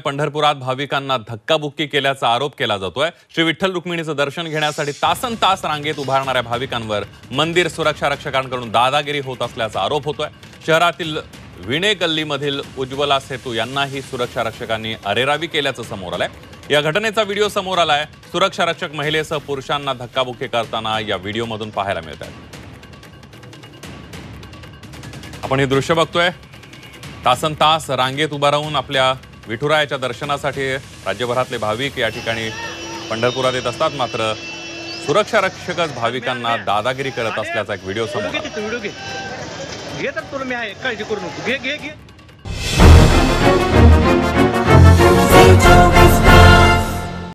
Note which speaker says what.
Speaker 1: पंढरपुरात भाविकांना धक्काबुक्की केल्याचा आरोप केला जातोय. श्री विठ्ठल रुक्मिणीचं दर्शन घेण्यासाठी तासन तास रांगेत उभारणाऱ्या भाविकांवर मंदिर सुरक्षा रक्षकांकडून दादागिरी होत असल्याचा आरोप होतोय. शहरातील विणे गल्लीमधील उज्ज्वला सेतू यांनाही सुरक्षा रक्षकांनी अरेरावी केल्याचं समोर आलंय. या घटनेचा व्हिडिओ समोर आलाय. सुरक्षा रक्षक महिलेसह पुरुषांना धक्काबुक्की करताना या व्हिडिओमधून पाहायला मिळत आहे आपण हे दृश्य बघतोय. तासन तास रांगेत उभा राहून आपल्या विठुरायाच्या दर्शनासाठी राज्यभरातले भाविक या ठिकाणी पंढरपुरात येत असतात. मात्र सुरक्षा रक्षकच भाविकांना दादागिरी करत असल्याचा एक व्हिडिओ समोर
Speaker 2: घे. तर तुला मी आहे. काळजी करू नको. घे घे घे.